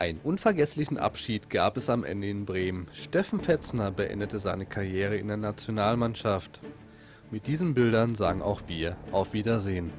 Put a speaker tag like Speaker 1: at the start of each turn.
Speaker 1: Einen unvergesslichen Abschied gab es am Ende in Bremen. Steffen Fetzner beendete seine Karriere in der Nationalmannschaft. Mit diesen Bildern sagen auch wir auf Wiedersehen.